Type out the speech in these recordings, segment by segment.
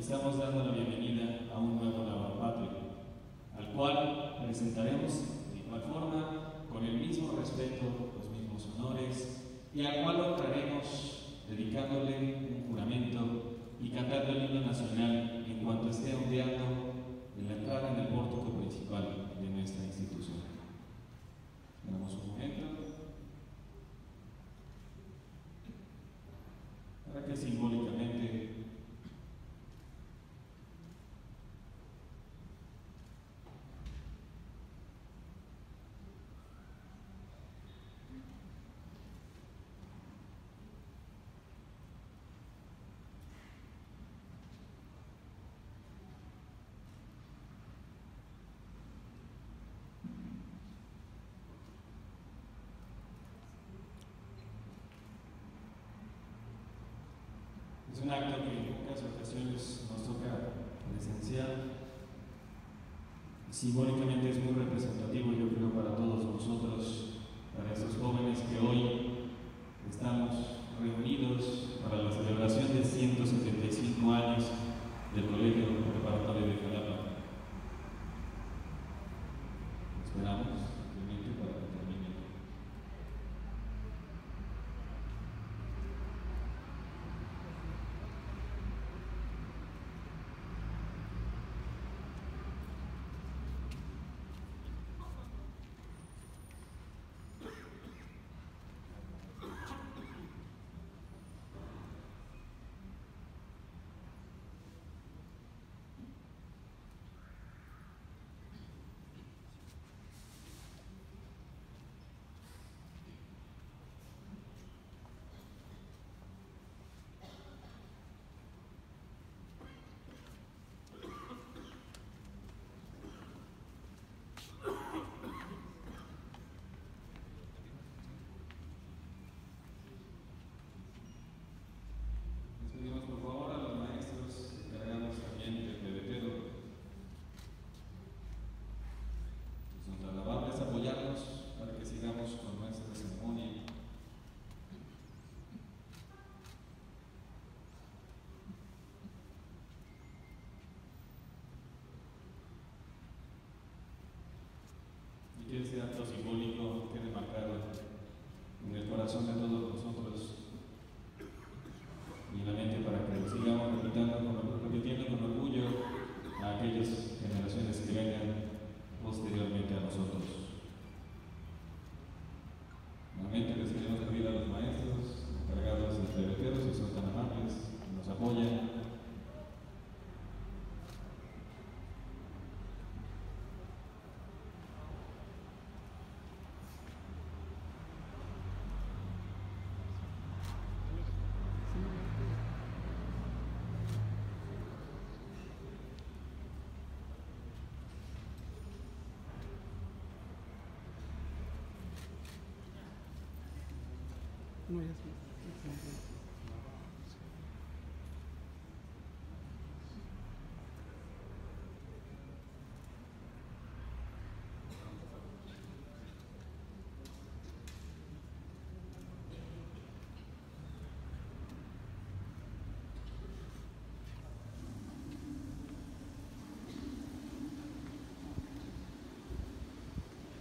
estamos dando la bienvenida a un nuevo lavapatrio, al cual presentaremos de igual forma, con el mismo respeto, los mismos honores, y al cual honraremos dedicándole un juramento y cantando el himno nacional en cuanto esté ondeando en la entrada en el pórtico principal de nuestra institución. Damos un momento para que simbólicamente Es un acto que en pocas ocasiones nos toca presenciar. Simbólicamente es muy representativo, yo creo, para todos nosotros, para estos jóvenes que hoy estamos reunidos para la celebración de 175 años del Colegio Preparatorio de Jalapa. No, ya sí.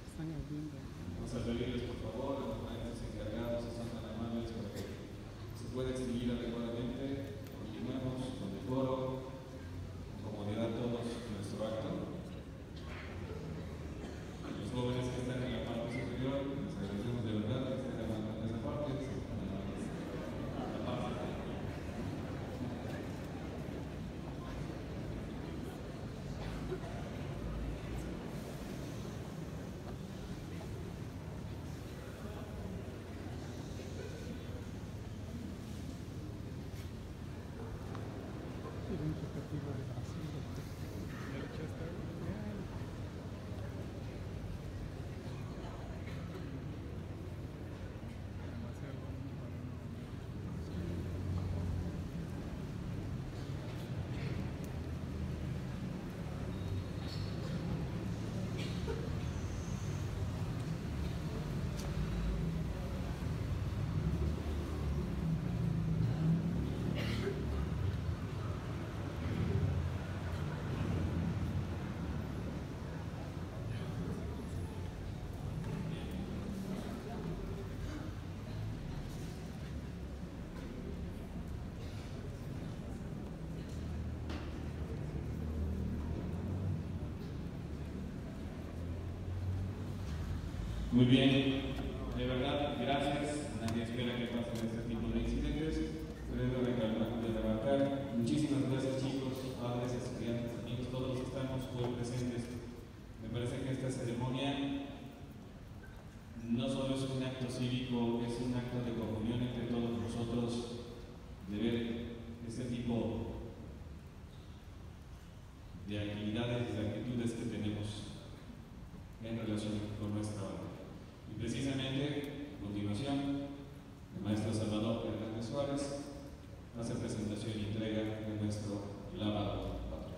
Están abriendo. Vamos a pedirles por favor a los maestros encargados, si son tan amables, para que se pueda extinguir adecuadamente. Continuemos con decoro, con comodidad todos nuestro acto. Los jóvenes que están en la parte superior, les agradecemos de verdad que estén aguantando esa parte. La parte. Muy bien, de verdad, gracias. Nadie espera que pasen este tipo de incidentes, pero de. Muchísimas gracias chicos, padres, estudiantes, amigos, todos estamos hoy presentes. Me parece que esta ceremonia no solo es un acto cívico, es un acto de comunión entre todos nosotros, de ver este tipo de actividades y de actitudes que tenemos en relación con nuestra banda. Y precisamente, a continuación, el maestro Salvador Hernández Suárez hace presentación y entrega de nuestro lavado patrio.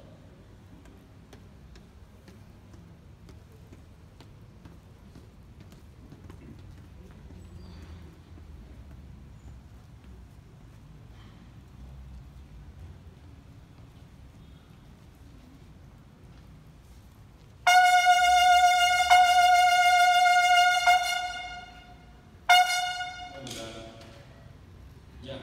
Ya.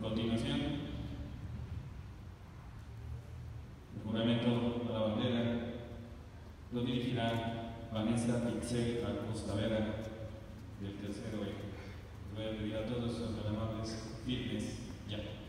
A continuación, el juramento a la bandera lo Vanessa Pixel Alcostavera del tercero E. Voy a pedir a todos los amables firmes ya.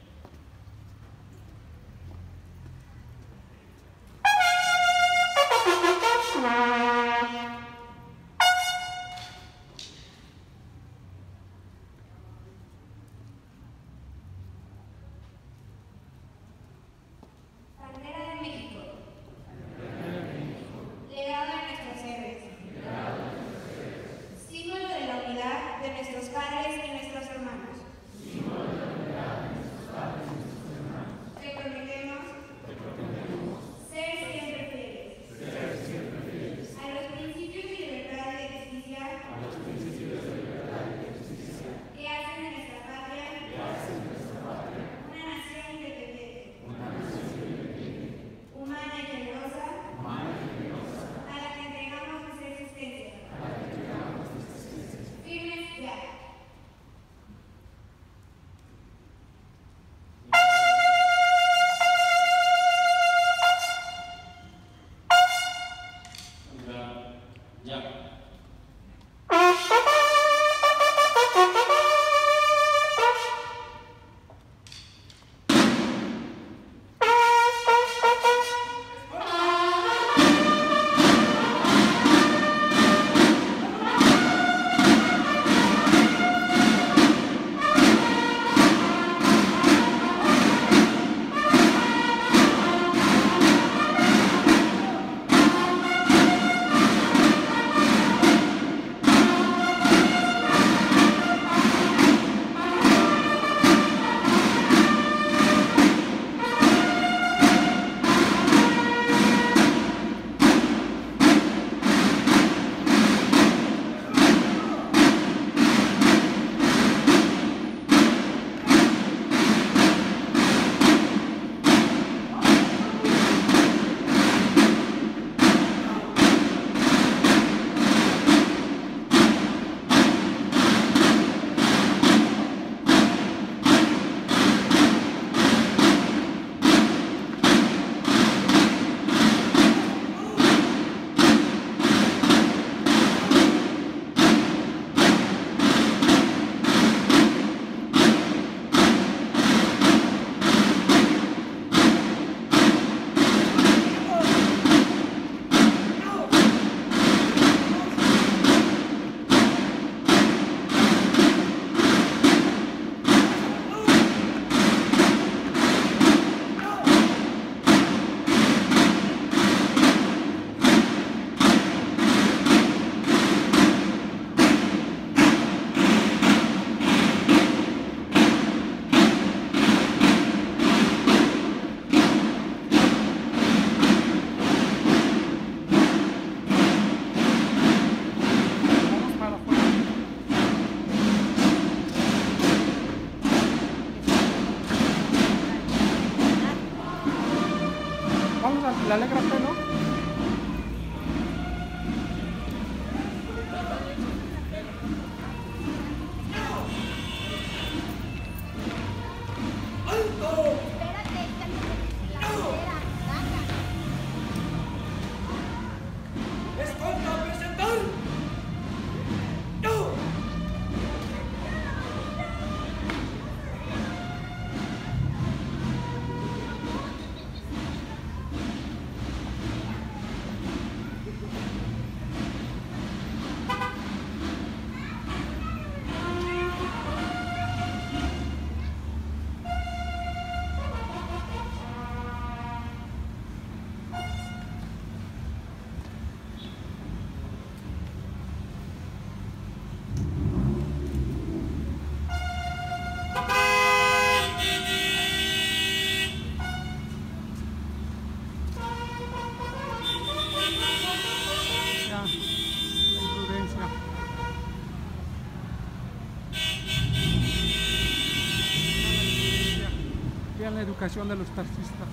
De los taxistas.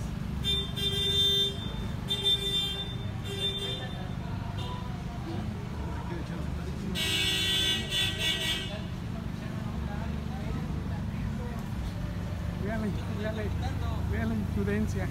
Vean vean vean la imprudencia.